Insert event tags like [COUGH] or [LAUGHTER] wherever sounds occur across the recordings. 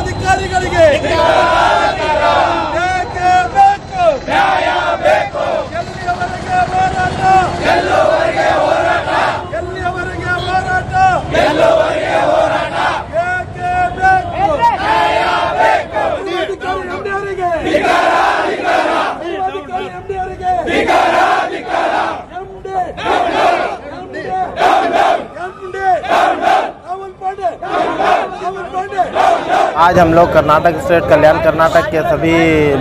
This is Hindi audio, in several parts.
ಅಧಿಕಾರಿಗಳಿಗೆ आज हम लोग कर्नाटक स्टेट कल्याण कर्नाटक के सभी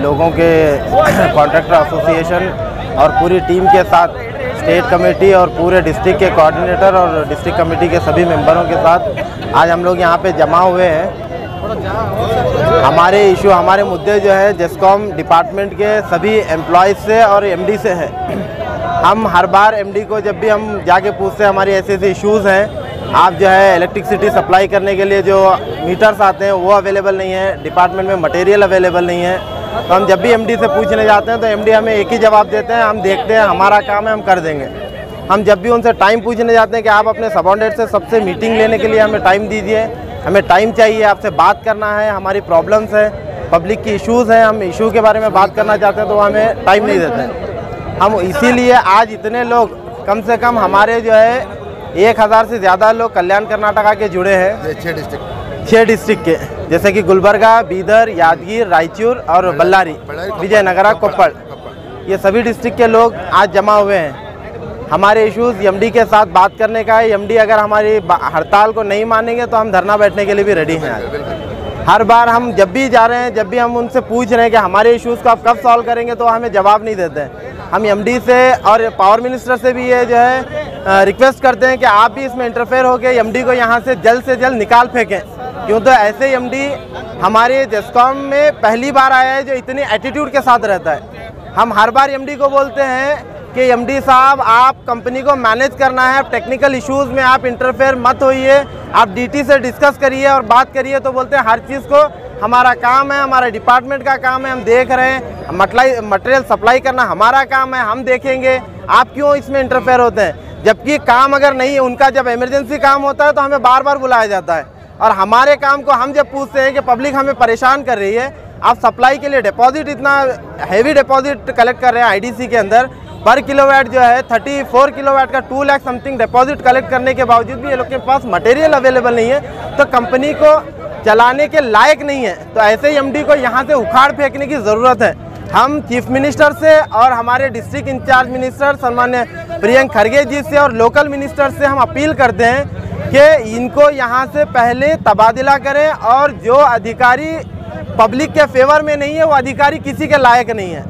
लोगों के [CLEARS THROAT] कॉन्ट्रैक्टर एसोसिएशन और पूरी टीम के साथ स्टेट कमेटी और पूरे डिस्ट्रिक्ट के कोऑर्डिनेटर और डिस्ट्रिक्ट कमेटी के सभी मेंबरों के साथ आज हम लोग यहाँ पे जमा हुए हैं। हमारे इशू हमारे मुद्दे जो है जेस्कॉम डिपार्टमेंट के सभी एम्प्लॉयज़ से और एमडी से है। हम हर बार एमडी को जब भी हम जाके पूछते हैं, हमारे ऐसे ऐसे इशूज़ हैं आप जो है इलेक्ट्रिसिटी सप्लाई करने के लिए जो मीटर्स आते हैं, वो अवेलेबल नहीं है। डिपार्टमेंट में मटेरियल अवेलेबल नहीं है। तो हम जब भी एमडी से पूछने जाते हैं तो एमडी हमें एक ही जवाब देते हैं, हम देखते हैं, हमारा काम है, हम कर देंगे। हम जब भी उनसे टाइम पूछने जाते हैं कि आप अपने सबॉर्डिनेट से सबसे मीटिंग लेने के लिए हमें टाइम दीजिए। हमें टाइम चाहिए, आपसे बात करना है, हमारी प्रॉब्लम्स है पब्लिक की इश्यूज़ हैं, हम इशू के बारे में बात करना चाहते हैं तो हमें टाइम नहीं देते। हैं हम इसीलिए आज इतने लोग, कम से कम हमारे जो है एक हज़ार से ज़्यादा लोग कल्याण कर्नाटका के जुड़े हैं। छः डिस्ट्रिक्ट छः डिस्ट्रिक्ट के। जैसे कि गुलबर्गा बीदर यादगीर रायचूर और बल्लारी विजयनगरा कोप्पड़। ये सभी डिस्ट्रिक्ट के लोग आज जमा हुए हैं। हमारे इश्यूज़ एमडी के साथ बात करने का है। एमडी अगर हमारी हड़ताल को नहीं मानेंगे तो हम धरना बैठने के लिए भी रेडी हैं हर बार हम जब भी जा रहे हैं जब भी हम उनसे पूछ रहे हैं कि हमारे इश्यूज़ को आप कब सॉल्व करेंगे तो हमें जवाब नहीं देते हैं। हम एमडी से और पावर मिनिस्टर से भी ये जो है रिक्वेस्ट करते हैं कि आप भी इसमें इंटरफेयर होकर एमडी को यहाँ से जल्द से जल्द निकाल फेंकें। क्यों तो ऐसे एमडी हमारे जेस्कॉम में पहली बार आया है जो इतनी एटीट्यूड के साथ रहता है। हम हर बार एमडी को बोलते हैं कि एमडी साहब, आप कंपनी को मैनेज करना है टेक्निकल इश्यूज़ में आप इंटरफेयर मत होइए, आप डीटी से डिस्कस करिए और बात करिए तो बोलते हैं हर चीज़ को हमारा काम है, हमारे डिपार्टमेंट का काम है, हम देख रहे हैं मटलाई मटेरियल सप्लाई करना हमारा काम है, हम देखेंगे, आप क्यों इसमें इंटरफेयर होते हैं? जबकि काम अगर नहीं है, उनका जब इमरजेंसी काम होता है तो हमें बार बार बुलाया जाता है। और हमारे काम को हम जब पूछते हैं कि पब्लिक हमें परेशान कर रही है, आप सप्लाई के लिए डिपॉजिट इतना हैवी डिपॉजिट कलेक्ट कर रहे हैं आईडीसी के अंदर पर किलोवाट जो है 34 किलोवाट का 2 लाख समथिंग डिपॉजिट कलेक्ट करने के बावजूद भी ये लोग के पास मटेरियल अवेलेबल नहीं है। तो कंपनी को चलाने के लायक नहीं है तो ऐसे ही एमडी को यहाँ से उखाड़ फेंकने की ज़रूरत है। हम चीफ मिनिस्टर से और हमारे डिस्ट्रिक्ट इंचार्ज मिनिस्टर सम्मान्य प्रियंक खड़गे जी से और लोकल मिनिस्टर से हम अपील करते हैं कि इनको यहाँ से पहले तबादला करें और जो अधिकारी पब्लिक के फेवर में नहीं है, वो अधिकारी किसी के लायक नहीं है।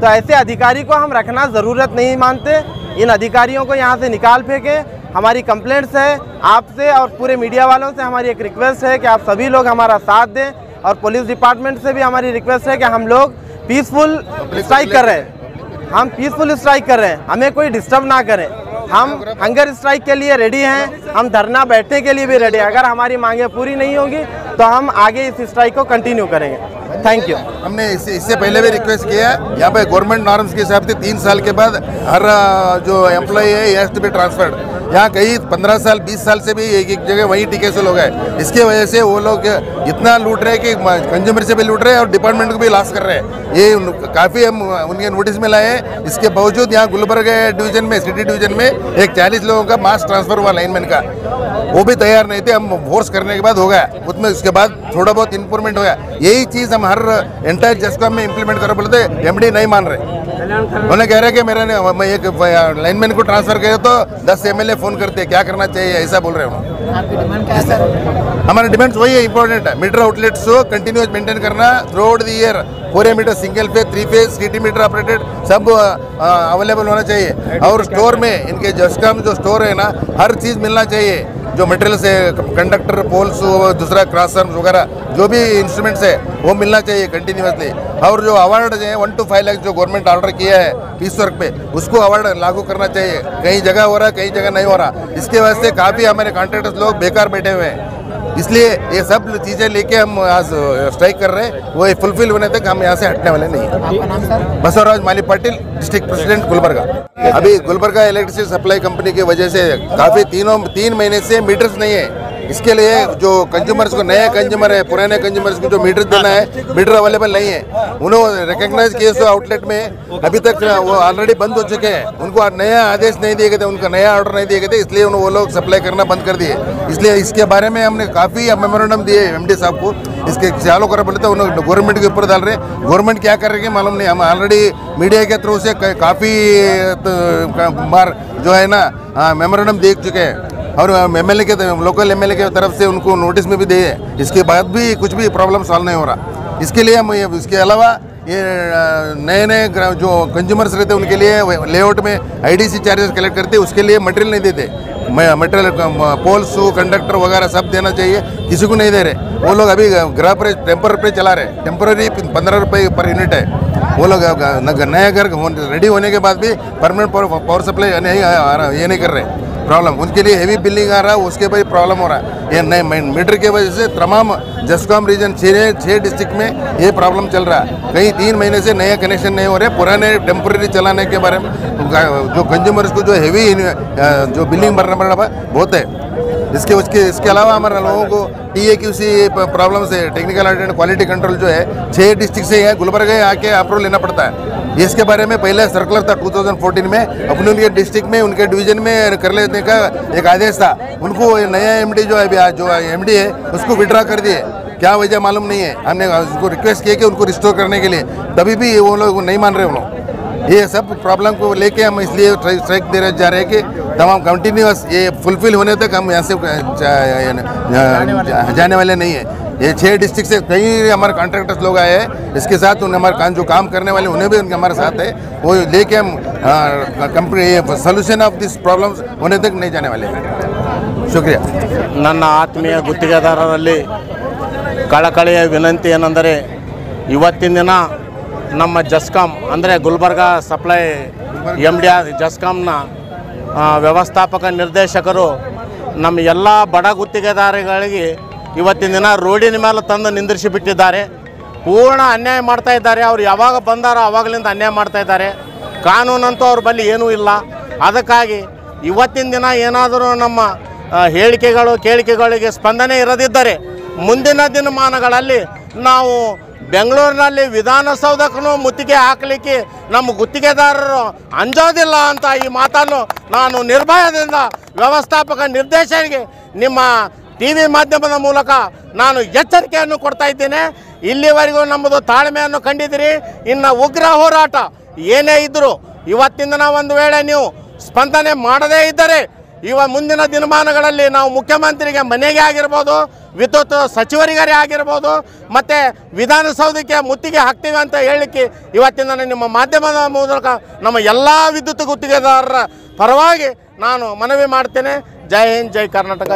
तो ऐसे अधिकारी को हम रखना ज़रूरत नहीं मानते। इन अधिकारियों को यहाँ से निकाल फेंकें हमारी कंप्लेंट्स है आपसे और पूरे मीडिया वालों से हमारी एक रिक्वेस्ट है कि आप सभी लोग हमारा साथ दें और पुलिस डिपार्टमेंट से भी हमारी रिक्वेस्ट है कि हम लोग पीसफुल स्ट्राइक कर रहे हैं। हम पीसफुल स्ट्राइक कर रहे हैं। हमें कोई डिस्टर्ब ना करें। हम हंगर स्ट्राइक के लिए रेडी हैं। हम धरना बैठने के लिए भी रेडी हैं। अगर हमारी मांगें पूरी नहीं होंगी तो हम आगे इस स्ट्राइक को कंटिन्यू करेंगे। थैंक यू हमने इससे इससे पहले भी रिक्वेस्ट किया है। यहाँ पे गवर्नमेंट नॉर्म्स के हिसाब से तीन साल के बाद हर जो एम्प्लॉय है ये टू ट्रांसफर्ड यहाँ कई पंद्रह साल, बीस साल से भी एक एक जगह वही टीके से लोग हैं। इसके वजह से वो लोग इतना लूट रहे हैं कि कंज्यूमर से भी लूट रहे हैं और डिपार्टमेंट को भी लॉस कर रहे हैं। ये काफ़ी हम उनके नोटिस में लाए हैं। इसके बावजूद यहाँ गुलबर्ग डिवीज़न में सिटी डिवीज़न में एक चालीस लोगों का मास ट्रांसफ़र हुआ लाइनमैन का। वो भी तैयार नहीं थे। हम फोर्स करने के बाद हो गया। उसमें उसके बाद थोड़ा बहुत इम्प्रूवमेंट हो गया। यही चीज़ हम हर एंटायर जस्कॉम में इम्प्लीमेंट करो बोलते एमडी नहीं मान रहे। उन्होंने कह रहे कि मेरा ने- मैं एक लाइनमैन को ट्रांसफ़र करे तो दस एमएलए फ़ोन करते क्या करना चाहिए ऐसा बोल रहे हो हमारा डिमांड्स वही है इंपॉर्टेंट है। मीटर आउटलेट्स को कंटिन्यूस मेंटेन करना throughout the year for meter single phase three phase CT meter operated सब अवेलेबल होना चाहिए। और स्टोर में इनके जस्कम जो स्टोर है ना हर चीज़ मिलना चाहिए। जो मटेरियल्स है कंडक्टर पोल्स दूसरा क्रॉस आर्म्स वगैरह, जो भी इंस्ट्रूमेंट्स है, वो मिलना चाहिए कंटिन्यूसली और जो अवार्ड है वन टू फाइव लाख जो गवर्नमेंट ऑर्डर किया है पीस वर्क पे, उसको अवार्ड लागू करना चाहिए। कहीं जगह हो रहा है कहीं जगह नहीं हो रहा। इसके वजह से काफ़ी हमारे कॉन्ट्रैक्टर्स लोग बेकार बैठे हुए हैं। इसलिए ये सब चीज़ें लेके हम आज स्ट्राइक कर रहे हैं। वो फुलफिल होने तक हम यहाँ से हटने वाले नहीं है। Basavaraj Mali Patil district president Gulbarga. अभी गुलबर्गा इलेक्ट्रिसिटी सप्लाई कंपनी की वजह से काफ़ी तीनों तीन महीने से मीटर्स नहीं है। इसके लिए जो कंज्यूमर्स को नए कंज्यूमर है, पुराने कंज्यूमर्स को जो मीटर देना है मीटर अवेलेबल नहीं है, उन्होंने रिकग्नाइज किए सो आउटलेट में, अभी तक वो ऑलरेडी बंद हो चुके हैं। उनको नया आदेश नहीं दिए गए थे, उनका नया ऑर्डर नहीं दिए गए थे, इसलिए वो लोग सप्लाई करना बंद कर दिए। इसलिए इसके बारे में हमने काफ़ी मेमोरेंडम दिए एमडी साहब को। इसके चालू करा बोले तो उन्होंने गवर्नमेंट के ऊपर डाल रहे गवर्नमेंट क्या कर रही है मालूम नहीं, हम ऑलरेडी मीडिया के थ्रू से काफ़ी बार जो है ना मेमोरेंडम देख चुके हैं। और एम एल के लोकल एमएलए के तरफ़ से उनको नोटिस में भी दिए इसके बाद भी कुछ भी प्रॉब्लम सॉल्व नहीं हो रहा। इसके लिए हम इसके अलावा ये नए नए जो कंज्यूमर्स रहते हैं, उनके लिए लेआउट में आईडीसी चार्जेस कलेक्ट करते, उसके लिए मटेरियल नहीं देते। मटेरियल पोल्स कंडक्टर वगैरह सब देना चाहिए, किसी को नहीं दे रहे। वो लोग अभी ग्रह पर टेम्पर पे चला रहे टेम्पररी पंद्रह रुपये पर यूनिट है। वो लोग नया घर रेडी होने के बाद भी परमानेंट पावर सप्लाई नहीं ये नहीं कर रहे। प्रॉब्लम उनके लिए हेवी बिल्डिंग आ रहा है, उसके भाई प्रॉब्लम हो रहा है। ये नए मीटर के वजह से तमाम जसकॉम रीजन छः छः डिस्ट्रिक्ट में ये प्रॉब्लम चल रहा है। कहीं तीन महीने से नया कनेक्शन नहीं हो रहे पुराने टेम्प्रेरी चलाने के बारे में, जो कंज्यूमर्स को जो हेवी जो बिल्डिंग भरना पड़ रहा बहुत है। इसके उसके इसके अलावा हमारे लोगों को T A Q C problem से टेक्निकल एंड क्वालिटी कंट्रोल जो है छः डिस्ट्रिक्ट से है, गुलबर्गा आके अप्रूवल लेना पड़ता है। इसके बारे में पहले सर्कुलर था 2014 में अपने उनके डिस्ट्रिक्ट में, उनके डिवीज़न में कर लेने का एक आदेश था। उनको नया एमडी जो है अभी जो एमडी है, उसको विड्रा कर दिए। क्या वजह मालूम नहीं है। हमने उसको रिक्वेस्ट किया कि उनको रिस्टोर करने के लिए। तभी भी वो लोग नहीं मान रहे उन लोग। ये सब प्रॉब्लम को लेके हम इसलिए स्ट्राइक दे रहे जा रहे हैं कि तमाम कंटिन्यूस ये फुलफिल होने तक हम यहाँ से जा- जाने वाले नहीं है ये छह डिस्ट्रिक्ट से कई हमारे कॉन्ट्रैक्टर्स लोग आए हैं इसके साथ उन हमारे काम जो काम करने वाले उन्हें भी उनके हमारे साथ है वो लेके हम कंपनी ये सोल्यूशन ऑफ दिस प्रॉब्लम्स होने तक नहीं जाने वाले हैं शुक्रिया ನನ್ನ ಆತ್ಮೀಯ ಗುತ್ತಿಗೆದಾರರಲ್ಲಿ ಕಳಕಳಿಯ ವಿನಂತಿ ಏನೆಂದರೆ ಇವತ್ತಿನ ದಿನ ನಮ್ಮ ಜಸ್ಕಾಮ್ ಅಂದರೆ ಗುಲ್ಬರ್ಗ ಸಪ್ಲೈ ಎಂ ಡಿ ಆರ್ ಜಸ್ಕಾಮ್ನ ಆ, ವ್ಯವಸ್ಥಾಪಕ ನಿರ್ದೇಶಕರು ನಮ್ಮ ಎಲ್ಲ ಬಡ ಗುತ್ತಿಗೆದಾರಗಳಿಗೆ ಇವತ್ತಿನ ದಿನ ರೋಡಿನ ಮೇಲೆ ತಂದು ನಿಂದಿರಿಸಿ ಬಿಟ್ಟಿದ್ದಾರೆ. ಪೂರ್ಣ ಅನ್ಯಾಯ ಮಾಡ್ತಾ ಇದ್ದಾರೆ. ಅವ್ರು ಯಾವಾಗ ಬಂದಾರೋ ಅವಾಗಲಿಂದ ಅನ್ಯಾಯ ಮಾಡ್ತಾ ಇದ್ದಾರೆ. ಕಾನೂನಂತೂ ಅವ್ರ ಬಳಿ ಏನೂ ಇಲ್ಲ. ಅದಕ್ಕಾಗಿ ಇವತ್ತಿನ ದಿನ ಏನಾದರೂ ನಮ್ಮ ಹೇಳಿಕೆಗಳು ಕೇಳಿಕೆಗಳಿಗೆ ಸ್ಪಂದನೆ ಇರದಿದ್ದರೆ ಮುಂದಿನ ದಿನಮಾನಗಳಲ್ಲಿ ನಾವು ಬೆಂಗಳೂರಿನಲ್ಲಿ ವಿಧಾನಸೌಧಕ್ಕೂ ಮುತ್ತಿಗೆ ಹಾಕಲಿಕ್ಕೆ ನಮ್ಮ ಗುತ್ತಿಗೆದಾರರು ಅಂಜೋದಿಲ್ಲ ಅಂತ ಈ ಮಾತನ್ನು ನಾನು ನಿರ್ಭಯದಿಂದ ವ್ಯವಸ್ಥಾಪಕ ನಿರ್ದೇಶನಿಗೆ ನಿಮ್ಮ ಟಿ ವಿ ಮಾಧ್ಯಮದ ಮೂಲಕ ನಾನು ಎಚ್ಚರಿಕೆಯನ್ನು ಕೊಡ್ತಾ ಇದ್ದೇನೆ. ಇಲ್ಲಿವರೆಗೂ ನಮ್ಮದು ತಾಳ್ಮೆಯನ್ನು ಕಂಡಿದ್ದೀರಿ. ಇನ್ನು ಉಗ್ರ ಹೋರಾಟ ಏನೇ ಇದ್ದರೂ ಇವತ್ತಿಂದ ಒಂದು ವೇಳೆ ನೀವು ಸ್ಪಂದನೆ ಮಾಡದೇ ಇದ್ದರೆ ಇವ ಮುಂದಿನ ದಿನಮಾನಗಳಲ್ಲಿ ನಾವು ಮುಖ್ಯಮಂತ್ರಿಗೆ ಮನೆಗೆ ಆಗಿರ್ಬೋದು, ವಿದ್ಯುತ್ ಸಚಿವರಿಗರೇ ಆಗಿರ್ಬೋದು, ಮತ್ತು ವಿಧಾನಸೌಧಕ್ಕೆ ಮುತ್ತಿಗೆ ಹಾಕ್ತೀವಿ ಅಂತ ಹೇಳಲಿಕ್ಕೆ ಇವತ್ತಿನ ನಿಮ್ಮ ಮಾಧ್ಯಮದ ಮೂಲಕ ನಮ್ಮ ಎಲ್ಲ ವಿದ್ಯುತ್ ಗುತ್ತಿಗೆದಾರರ ಪರವಾಗಿ ನಾನು ಮನವಿ ಮಾಡ್ತೇನೆ. ಜೈ ಹಿಂದ್, ಜೈ ಕರ್ನಾಟಕ.